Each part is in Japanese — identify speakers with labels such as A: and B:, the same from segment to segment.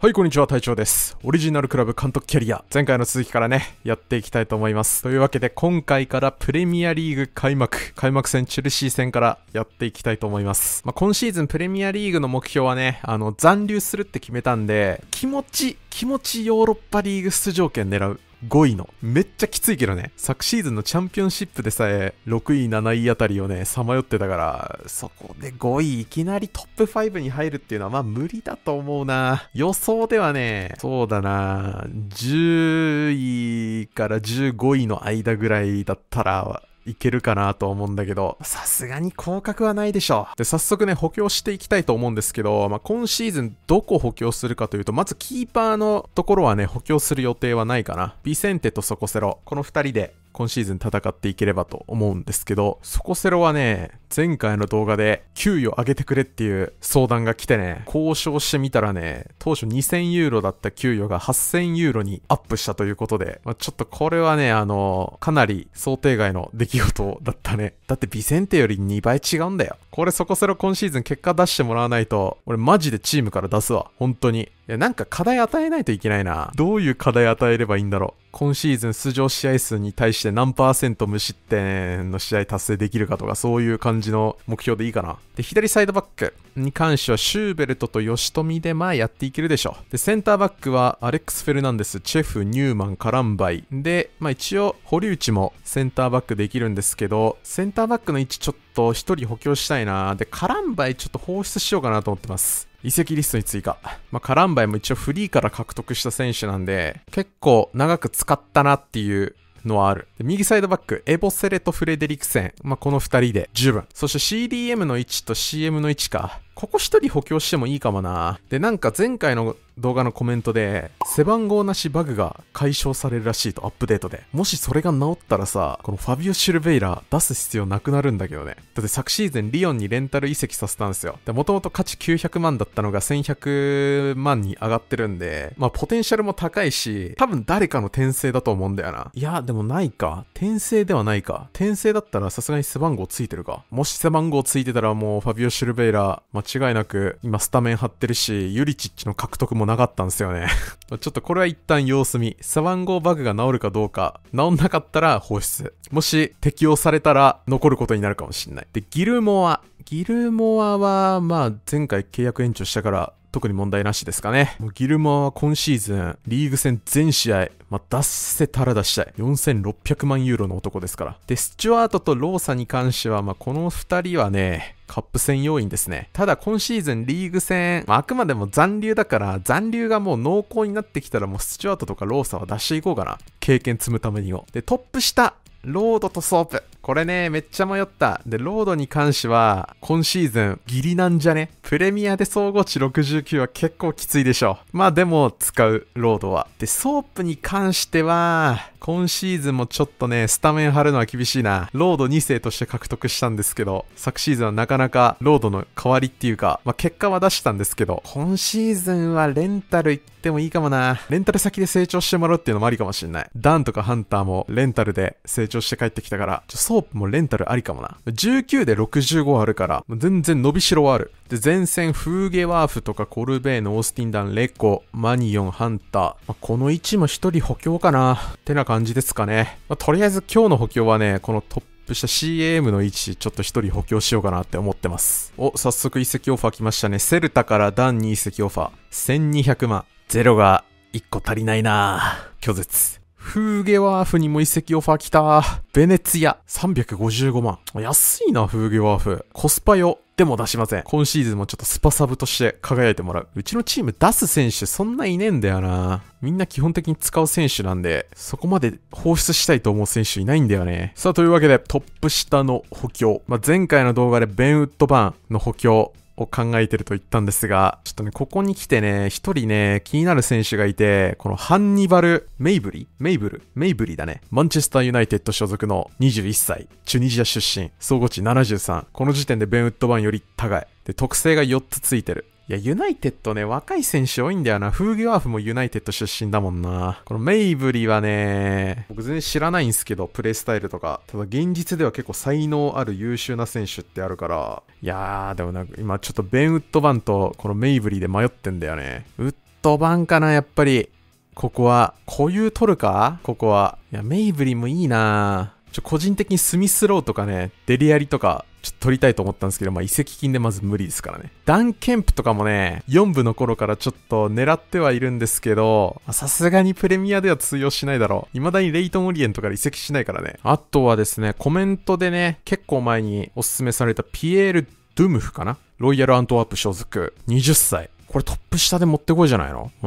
A: はい、こんにちは、隊長です。オリジナルクラブ監督キャリア。前回の続きからね、やっていきたいと思います。というわけで、今回からプレミアリーグ開幕。開幕戦、チェルシー戦からやっていきたいと思います。まあ、今シーズンプレミアリーグの目標はね、あの、残留するって決めたんで、気持ち、気持ちヨーロッパリーグ出場権狙う。5位の。めっちゃきついけどね。昨シーズンのチャンピオンシップでさえ、6位、7位あたりをね、さまよってたから、そこで5位、いきなりトップ5に入るっていうのは、まあ無理だと思うな。予想ではね、そうだな、10位から15位の間ぐらいだったら、いけるかなと思うんだけど、さすがに降格はないでしょう。で、早速ね、補強していきたいと思うんですけど、まあ、今シーズンどこ補強するかというと、まずキーパーのところはね、補強する予定はないかな。ビセンテとソコセロ、この二人で今シーズン戦っていければと思うんですけど、ソコセロはね、前回の動画で給与上げてくれっていう相談が来てね、交渉してみたらね、当初2000ユーロだった給与が8000ユーロにアップしたということで、まあ、ちょっとこれはね、あの、かなり想定外の出来事だったね。だってビセンテより2倍違うんだよ。これソコセロ今シーズン結果出してもらわないと、俺マジでチームから出すわ。本当に。いや、なんか課題与えないといけないな。どういう課題与えればいいんだろう。今シーズン出場試合数に対して何パーセント無失点の試合達成できるかとか、そういう感じの目標でいいかな。で、左サイドバックに関してはシューベルトと吉富でまあやっていけるでしょう。で、センターバックはアレックス・フェルナンデス、チェフ、ニューマン、カランバイ。で、まあ一応、堀内もセンターバックできるんですけど、センターバックの位置ちょっと一人補強したいな。で、カランバイちょっと放出しようかなと思ってます。移籍リストに追加。まあ、カランバイも一応フリーから獲得した選手なんで、結構長く使ったなっていうのはある。右サイドバック、エボセレとフレデリクセン。まあ、この二人で十分。そして CDM の位置と CM の位置か。ここ一人補強してもいいかもな。で、なんか前回の動画のコメントで、背番号なしバグが解消されるらしいと、アップデートで。もしそれが治ったらさ、このファビオ・シルベイラ出す必要なくなるんだけどね。だって昨シーズンリオンにレンタル移籍させたんですよ。で、もともと価値900万だったのが1100万に上がってるんで、まあ、ポテンシャルも高いし、多分誰かの転生だと思うんだよな。いや、でもないか。転生ではないか。転生だったらさすがに背番号ついてるか。もし背番号ついてたらもうファビオ・シルベイラ間違いなく今スタメン張ってるし、ユリチッチの獲得もなかったんですよね。ちょっとこれは一旦様子見。背番号バグが治るかどうか。治んなかったら放出。もし適用されたら残ることになるかもしんない。で、ギルモア。ギルモアは、まあ前回契約延長したから特に問題なしですかね。もうギルモアは今シーズン、リーグ戦全試合、まあ、出せたら出したい。4600万ユーロの男ですから。で、スチュワートとローサに関しては、まあ、この二人はね、カップ戦要員ですね。ただ今シーズンリーグ戦、まあ、あくまでも残留だから、残留がもう濃厚になってきたらもうスチュワートとかローサは出していこうかな。経験積むためにも。で、トップ下、ロードとソープ。これね、めっちゃ迷った。で、ロードに関しては、今シーズン、ギリなんじゃね？プレミアで総合値69は結構きついでしょう。まあでも、使う、ロードは。で、ソープに関しては、今シーズンもちょっとね、スタメン張るのは厳しいな。ロード2世として獲得したんですけど、昨シーズンはなかなかロードの代わりっていうか、まあ結果は出したんですけど、今シーズンはレンタル行ってもいいかもな。レンタル先で成長してもらうっていうのもありかもしれない。ダンとかハンターもレンタルで成長して帰ってきたから、ちょソープもレンタルありかもな。19で65あるから、全然伸びしろはある。で、前線、フーゲワーフとかコルベーノ、オースティンダン、レコ、マニオン、ハンター。まあ、この位置も一人補強かな。ってな感じですかね。まあ、とりあえず今日の補強はね、このトップした CAM の位置、ちょっと一人補強しようかなって思ってます。お、早速移籍オファー来ましたね。セルタからダンに移籍オファー。1200万。ゼロが1個足りないな拒絶。フーゲワーフにも移籍オファー来た。ベネツィア、355万。安いな、フーゲワーフ。コスパよ。でも出しません。今シーズンもちょっとスパサブとして輝いてもらう。うちのチーム出す選手そんないねえんだよな。みんな基本的に使う選手なんで、そこまで放出したいと思う選手いないんだよね。さあ、というわけでトップ下の補強。まあ、前回の動画でベンウッドバーンの補強。を考えてると言ったんですが、ちょっとね、ここに来てね、一人ね、気になる選手がいて、このハンニバル・メイブリ？メイブル？メイブリだね。マンチェスターユナイテッド所属の21歳、チュニジア出身、総合値73。この時点でベンウッドバンより高い。で、特性が4つついてる。いや、ユナイテッドね、若い選手多いんだよな。フーゲワーフもユナイテッド出身だもんな。このメイブリはね、僕全然知らないんすけど、プレイスタイルとか。ただ現実では結構才能ある優秀な選手ってあるから。いやー、でもなんか今ちょっとベンウッドバンとこのメイブリで迷ってんだよね。ウットバンかな、やっぱり。ここは、固有取るか？ここは。いや、メイブリンもいいなちょ、個人的にスミスローとかね、デリアリとか、ちょっと取りたいと思ったんですけど、まあ、移籍金でまず無理ですからね。ダン・ケンプとかもね、4部の頃からちょっと狙ってはいるんですけど、さすがにプレミアでは通用しないだろう。未だにレイトン・オリエンとかで移籍しないからね。あとはですね、コメントでね、結構前におすすめされたピエール・ドゥムフかな？ロイヤル・アントワープ所属。20歳。これトップ下で持ってこいじゃないの？う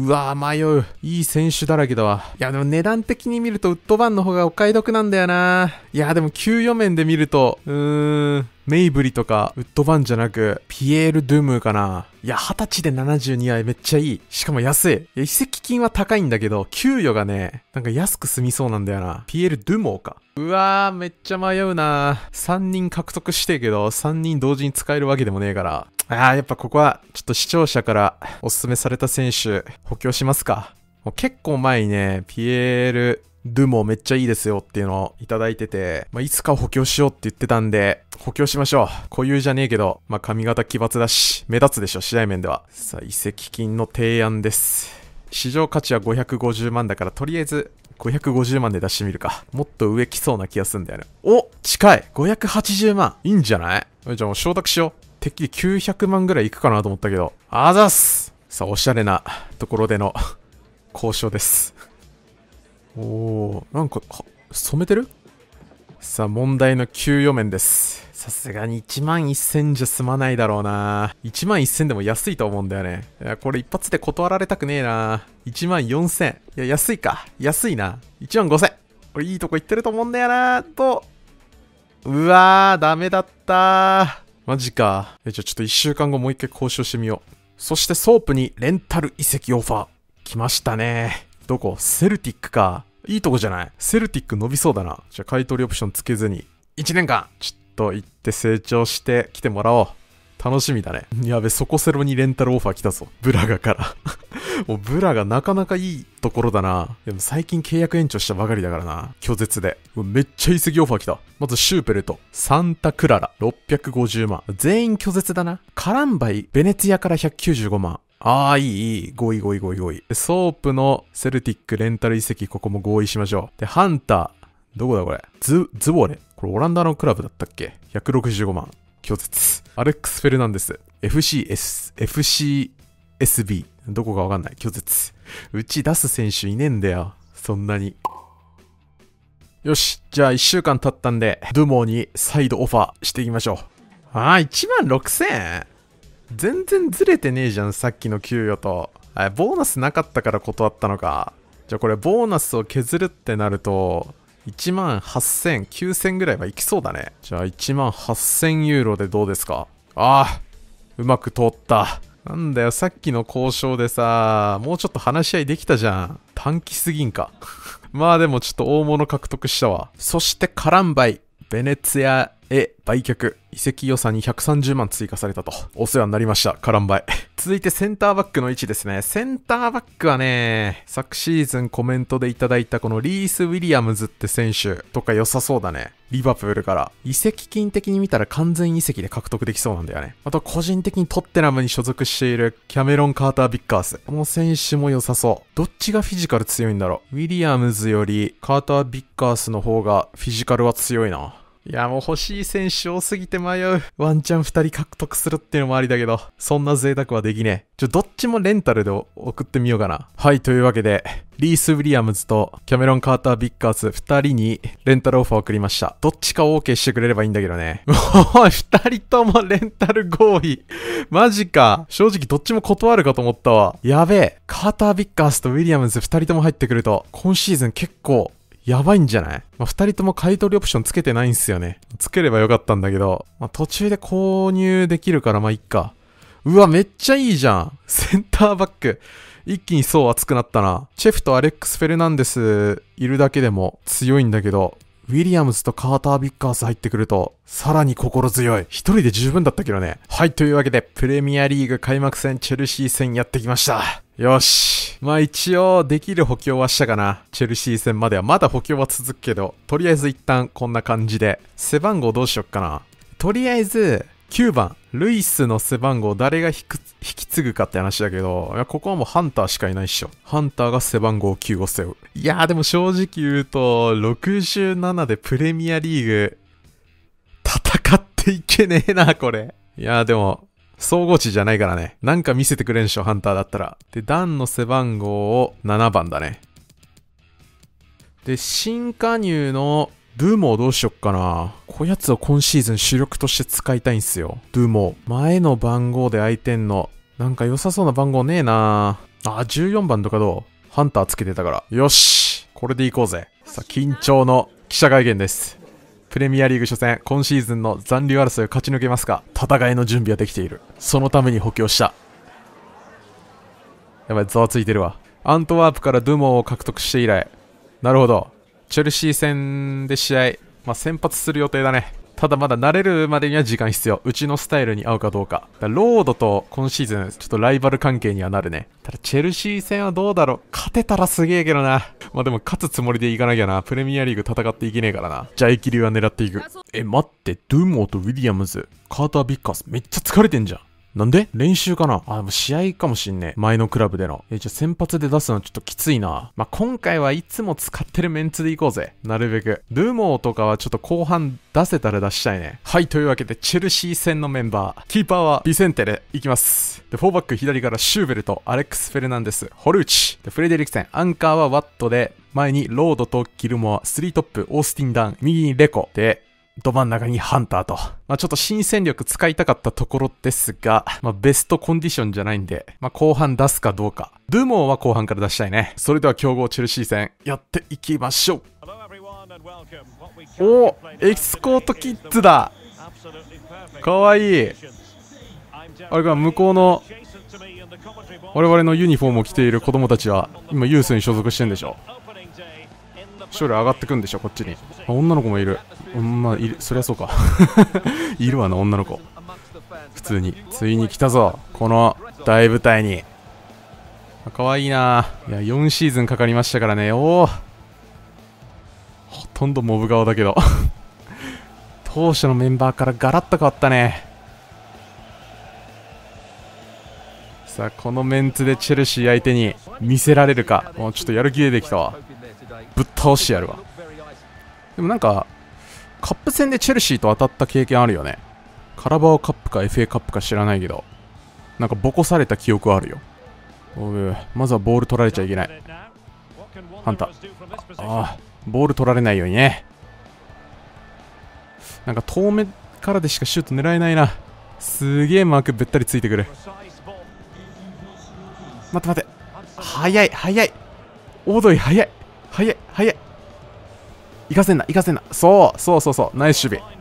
A: ん。うわぁ、迷う。いい選手だらけだわ。いや、でも値段的に見るとウッドバンの方がお買い得なんだよないや、でも給与面で見ると、うーん、メイブリとか、ウッドバンじゃなく、ピエール・ドゥムーかな。いや、20歳で72はめっちゃいい。しかも安い。いや、移籍金は高いんだけど、給与がね、なんか安く済みそうなんだよな。ピエール・ドゥモーか。うわー、めっちゃ迷うな3人獲得してけど、3人同時に使えるわけでもねえから。あー、やっぱここは、ちょっと視聴者からおすすめされた選手、補強しますか。もう結構前にね、ピエール、ドゥもめっちゃいいですよっていうのをいただいてて、まあ、いつか補強しようって言ってたんで、補強しましょう。固有じゃねえけど、まあ、髪型奇抜だし、目立つでしょ、試合面では。さあ、移籍金の提案です。市場価値は550万だから、とりあえず550万で出してみるか。もっと上来そうな気がするんだよね。お近い !580 万いいんじゃない？じゃあもう承諾しよう。てっきり900万ぐらいいくかなと思ったけど。あざっすさあ、おしゃれなところでの 交渉です。おー、なんか、染めてる？さあ、問題の給与面です。さすがに1万1000じゃ済まないだろうな。1万1000でも安いと思うんだよね。いや、これ一発で断られたくねえな。1万4000。いや、安いか。安いな。1万5000。これいいとこ行ってると思うんだよな。と。うわー、ダメだったマジか。え、じゃあちょっと1週間後もう一回交渉してみよう。そしてソープにレンタル移籍オファー。来ましたね。どこ？セルティックか。いいとこじゃない？セルティック伸びそうだな。じゃあ買い取りオプションつけずに、1年間、ちょっと行って成長して来てもらおう。楽しみだね。やべ、そこセロにレンタルオファー来たぞ。ブラガから もうブラガなかなかいいところだな。でも最近契約延長したばかりだからな。拒絶で。めっちゃ移籍オファー来た。まずシューペルト、サンタクララ、650万。全員拒絶だな。カランバイ、ベネツィアから195万。ああ、いい、いい。合意、合意、合意、合意。ソープのセルティックレンタル移籍、ここも合意しましょう。で、ハンター。どこだこれ？ズ、ズボレ。これオランダのクラブだったっけ ?165 万。拒絶。アレックス・フェルナンデス。FCS、FCSB。どこかわかんない。拒絶。うち出す選手いねえんだよ。そんなに。よし。じゃあ1週間経ったんで、ドゥモーに再度オファーしていきましょう。ああ、1万6000円全然ずれてねえじゃん、さっきの給与と。あ、ボーナスなかったから断ったのか。じゃあこれボーナスを削るってなると、1万8000、9000ぐらいはいきそうだね。じゃあ1万8000ユーロでどうですか？ああ、うまく通った。なんだよ、さっきの交渉でさ、もうちょっと話し合いできたじゃん。短期すぎんか。まあでもちょっと大物獲得したわ。そしてカランバイ、ベネツィアへ売却。移籍予算に130万追加されたと。お世話になりました。カランバイ。続いてセンターバックの位置ですね。センターバックはね、昨シーズンコメントでいただいたこのリース・ウィリアムズって選手とか良さそうだね。リバプールから。移籍金的に見たら完全移籍で獲得できそうなんだよね。あと個人的にトッテナムに所属しているキャメロン・カーター・ビッカース。この選手も良さそう。どっちがフィジカル強いんだろう。ウィリアムズよりカーター・ビッカースの方がフィジカルは強いな。いや、もう欲しい選手多すぎて迷う。ワンチャン2人獲得するっていうのもありだけど、そんな贅沢はできねえ。ちょ、どっちもレンタルで送ってみようかな。はい、というわけで、リース・ウィリアムズとキャメロン・カーター・ビッカーズ2人にレンタルオファーを送りました。どっちか OK してくれればいいんだけどね。もう、2人ともレンタル合意。マジか。正直どっちも断るかと思ったわ。やべえ。カーター・ビッカーズとウィリアムズ2人とも入ってくると、今シーズン結構やばいんじゃない？まあ、二人とも買い取りオプションつけてないんすよね。つければよかったんだけど、まあ、途中で購入できるからまいっか。うわ、めっちゃいいじゃん。センターバック。一気に層熱くなったな。チェフとアレックス・フェルナンデスいるだけでも強いんだけど、ウィリアムズとカーター・ビッカース入ってくると、さらに心強い。一人で十分だったけどね。はい、というわけで、プレミアリーグ開幕戦チェルシー戦やってきました。よし。まあ一応、できる補強はしたかな。チェルシー戦までは。まだ補強は続くけど、とりあえず一旦こんな感じで。背番号どうしよっかな。とりあえず、9番、ルイスの背番号誰が引き継ぐかって話だけど、いや、ここはもうハンターしかいないっしょ。ハンターが背番号9を背負う。いやーでも正直言うと、67でプレミアリーグ、戦っていけねえな、これ。いやーでも、総合値じゃないからね。なんか見せてくれんしょ、ハンターだったら。で、ダンの背番号を7番だね。で、新加入のドゥモーどうしよっかな。こやつを今シーズン主力として使いたいんすよ。ドゥモ。前の番号で相手んの。なんか良さそうな番号ねえなあ、14番とかどう？ハンターつけてたから。よしこれでいこうぜ。さあ、緊張の記者会見です。プレミアリーグ初戦、今シーズンの残留争いを勝ち抜けますか戦いの準備はできている。そのために補強した。やばい、ざわついてるわ。アントワープからドゥモーを獲得して以来。なるほど。チェルシー戦で試合、まあ、先発する予定だね。ただまだ慣れるまでには時間必要。うちのスタイルに合うかどうか。かロードと今シーズン、ちょっとライバル関係にはなるね。ただ、チェルシー戦はどうだろう。勝てたらすげえけどな。まあでも、勝つつもりでいかなきゃな。プレミアリーグ戦っていけねえからな。ジャイ、キリは狙っていく。え、待って、ドゥモーとウィリアムズ、カーター・ビッカース、めっちゃ疲れてんじゃん。なんで？練習かな？あ、でも試合かもしんねえ前のクラブでの。え、じゃあ先発で出すのちょっときついな。まあ、今回はいつも使ってるメンツでいこうぜ。なるべく。ルモーとかはちょっと後半出せたら出したいね。はい、というわけで、チェルシー戦のメンバー。キーパーはビセンテでいきます。で、4バック左からシューベルト、アレックス・フェルナンデス、ホルーチ。で、フレデリクセン。アンカーはワットで、前にロードとギルモア、スリートップ、オースティン・ダン、右にレコ。で、ど真ん中にハンターと。まあちょっと新戦力使いたかったところですが、まあベストコンディションじゃないんで、まあ後半出すかどうか。ドゥモーは後半から出したいね。それでは強豪チェルシー戦、やっていきましょう。おおエキスコートキッズだかわいいあれか、向こうの我々のユニフォームを着ている子供たちは今ユースに所属してんでしょ勝利上がってくんでしょこっちにあ女の子もいるまあいるそりゃそうか。いるわな女の子。普通に。ついに来たぞ。この大舞台に。かわいいな。いや4シーズンかかりましたからね。おおほとんどモブ顔だけど。当初のメンバーからガラッと変わったね。さあこのメンツでチェルシー相手に見せられるか。もうちょっとやる気出てきたわ。ぶっ倒してやるわ。でもなんかカップ戦でチェルシーと当たった経験あるよね。カラバオカップか FA カップか知らないけど。なんかボコされた記憶あるよ。おまずはボール取られちゃいけない。ハンタああボール取られないようにね。なんか遠目からでしかシュート狙えないな。すげえマークべったりついてくる。待って待って。早い早い。オードイ早い。早い早い。行かせんな行かせんな。そうそうそうそう。ナイス守備。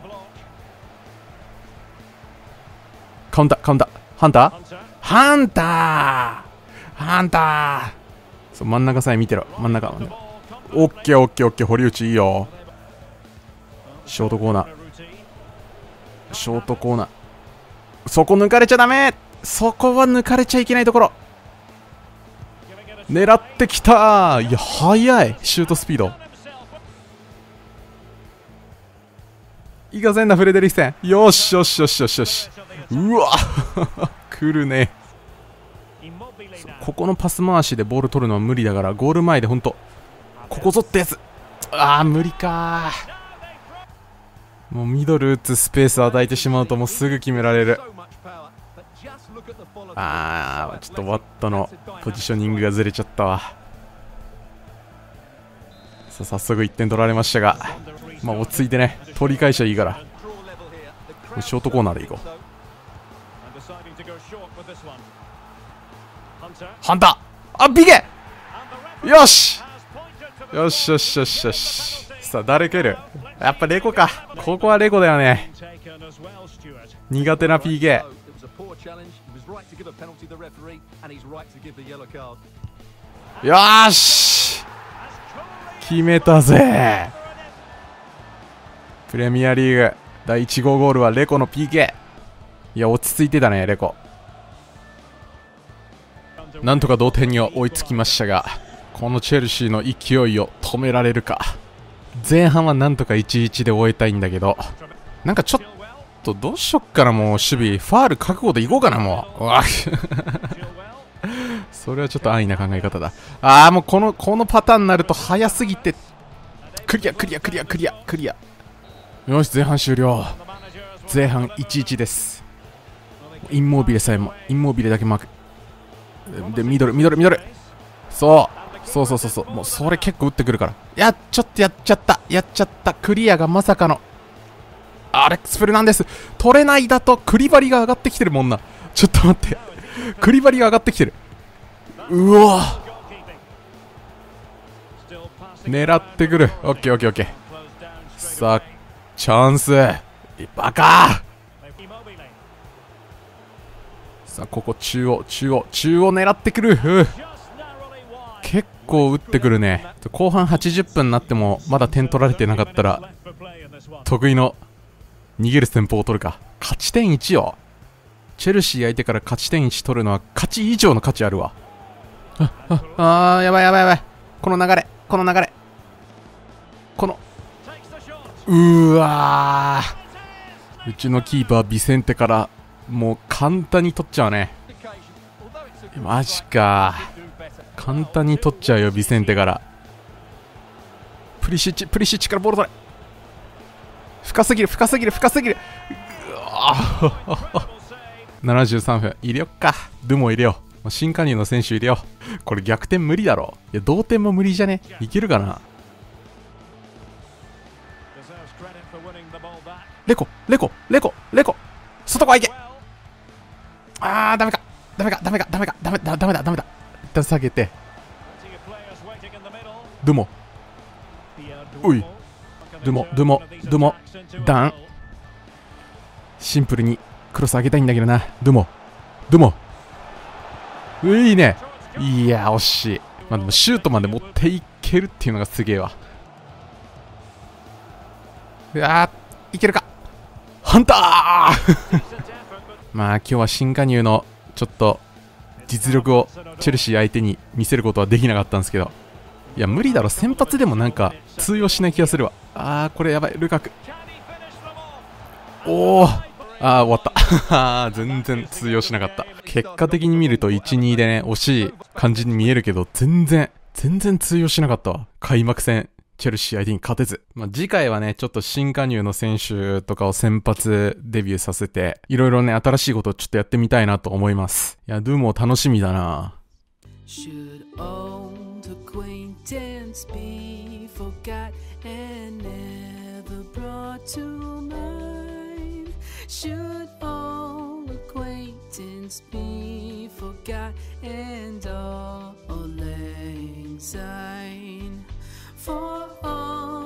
A: カウンターカウンター。ハンター？ハンター！ハンター！そう真ん中さえ見てろ。真ん中ね。オッケーオッケーオッケー。堀内いいよ。ショートコーナー。ショートコーナー。そこ抜かれちゃダメ！そこは抜かれちゃいけないところ。狙ってきたいや速い。シュートスピード。いかせんなフレデリクセンよしよしよしよしよし。うわ。来るね。ここのパス回しでボール取るのは無理だからゴール前でほんと。ここぞってやつ。ああ無理か。もうミドル打つスペースを与えてしまうともうすぐ決められる。ああちょっとワットのポジショニングがずれちゃったわ。さあ早速1点取られましたが。まあ落ち着いてね取り返しはいいから。ショートコーナーでいこう。ハンター。あビゲ！よし！よしよしよしよし。さあ誰蹴る？やっぱレコか。ここはレコだよね。苦手な PK よし！決めたぜ。プレミアリーグ。第1号ゴールはレコの PK いや落ち着いてたねレコ。なんとか同点には追いつきましたがこのチェルシーの勢いを止められるか。前半はなんとか1-1で終えたいんだけどなんかちょっとどうしよっかなもう守備。ファール覚悟でいこうかなもう。うわ それはちょっと安易な考え方だ。ああもうこのこのパターンになると早すぎて。クリアクリアクリアクリアクリア。よし前半終了。前半11です。インモービレさえもインモービレだけマークでミドルミドルミドル。そう。そうそうそうそう。もうそれ結構打ってくるから。やっちょっとやっちゃった。やっちゃった。クリアがまさかの。アレックス・フェルナンデス。取れないだとクリバリが上がってきてるもんな。ちょっと待って。クリバリが上がってきてる。うわ狙ってくる。オッケーオッケーオッケー。さあチャンス。バカ。さあここ中央中央中央狙ってくる。結構打ってくるね。後半80分になってもまだ点取られてなかったら得意の逃げる戦法を取るか。勝ち点1よ。チェルシー相手から勝ち点1取るのは勝ち以上の価値あるわ。あああやばいやばいやばい。この流れこの流れ。このうわー。うちのキーパービセンテからもう簡単に取っちゃうね。マジか。簡単に取っちゃうよビセンテから。プリシッチプリシッチからボール取れ。深すぎる深すぎる深すぎる。うわ73分。入れよっか。ドゥも入れよう新加入の選手入れよう。これ逆転無理だろ。いや同点も無理じゃね？いけるかな？レコレコレコレコ。外側行け。あーダメか。ダメかダメかダメか。ダメだダメだダメだ。一旦下げて。ドゥモ。おい。ドゥモドゥモドゥモ。ダン。シンプルにクロス上げたいんだけどな。ドゥモ。ドゥモ。いいね。いや惜しい。まあでもシュートまで持っていけるっていうのがすげえわ。うわーいけるか。ハンター！まあ今日は新加入のちょっと実力をチェルシー相手に見せることはできなかったんですけど。いや無理だろ。先発でもなんか通用しない気がするわ。あーこれやばい。ルカク。おおあー終わった。全然通用しなかった。結果的に見ると1-2でね惜しい感じに見えるけど全然全然通用しなかったわ。開幕戦。チェルシー相手に勝てず。ま、次回はね、ちょっと新加入の選手とかを先発デビューさせて、いろいろね、新しいことをちょっとやってみたいなと思います。いや、ドゥも楽しみだな
B: And all, all lang syne. for all.